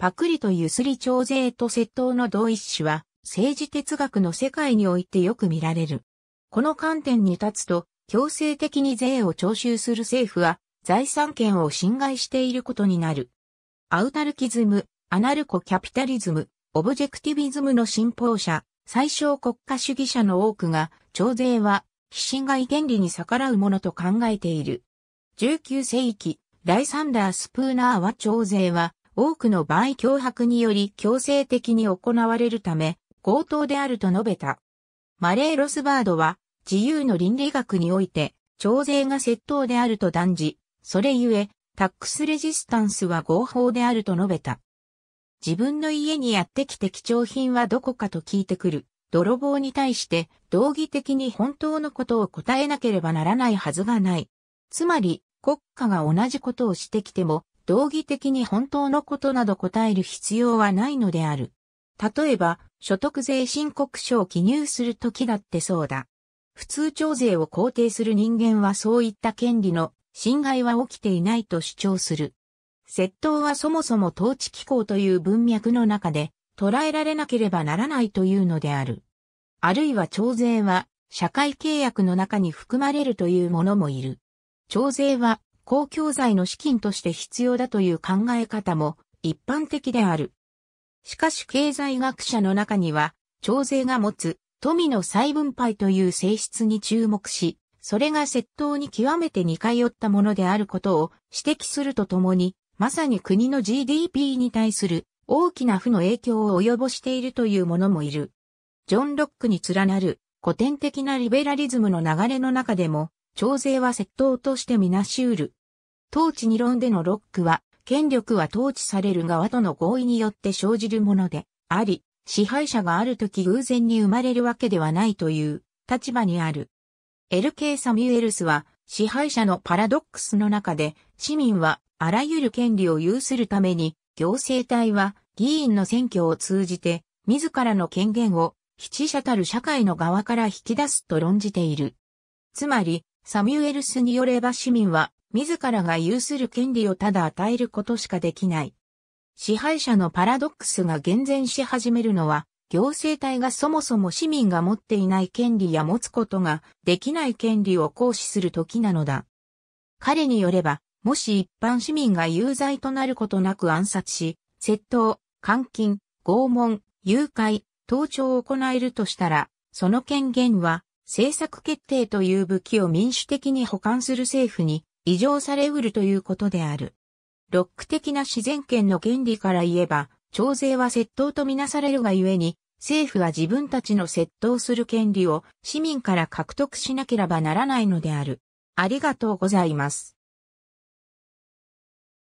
パクリとゆすり徴税と窃盗の同一種は、政治哲学の世界においてよく見られる。この観点に立つと、強制的に税を徴収する政府は、財産権を侵害していることになる。アウタルキズム、アナルコキャピタリズム、オブジェクティビズムの信奉者、最小国家主義者の多くが、徴税は、非侵害原理に逆らうものと考えている。19世紀、ライサンダー・スプーナーは徴税は、多くの場合脅迫により強制的に行われるため、強盗であると述べた。マレー・ロスバードは、自由の倫理学において、徴税が窃盗であると断じ、それゆえ、タックスレジスタンスは合法であると述べた。自分の家にやってきて貴重品はどこかと聞いてくる。泥棒に対して道義的に本当のことを答えなければならないはずがない。つまり、国家が同じことをしてきても、道義的に本当のことなど答える必要はないのである。例えば、所得税申告書を記入するときだってそうだ。普通徴税を肯定する人間はそういった権利の侵害は起きていないと主張する。窃盗はそもそも統治機構という文脈の中で捉えられなければならないというのである。あるいは徴税は社会契約の中に含まれるというものもいる。徴税は公共財の資金として必要だという考え方も一般的である。しかし経済学者の中には、徴税が持つ富の再分配という性質に注目し、それが窃盗に極めて似通ったものであることを指摘するとともに、まさに国の GDP に対する大きな負の影響を及ぼしているという者もいる。ジョン・ロックに連なる古典的なリベラリズムの流れの中でも、徴税は窃盗としてみなし得る。統治理論でのロックは、権力は統治される側との合意によって生じるものであり、支配者がある時偶然に生まれるわけではないという立場にある。L.K. サミュエルスは、支配者のパラドックスの中で、市民はあらゆる権利を有するために、行政体は議員の選挙を通じて、自らの権限を、七者たる社会の側から引き出すと論じている。つまり、サミュエルスによれば市民は、自らが有する権利をただ与えることしかできない。支配者のパラドックスが厳然し始めるのは、行政体がそもそも市民が持っていない権利や持つことができない権利を行使する時なのだ。彼によれば、もし一般市民が有罪となることなく暗殺し、窃盗、監禁、拷問、誘拐、盗聴を行えるとしたら、その権限は政策決定という武器を民主的に保管する政府に異常されうるということである。ロック的な自然権の原理から言えば、徴税は窃盗とみなされるがゆえに、政府は自分たちの窃盗する権利を市民から獲得しなければならないのである。ありがとうございます。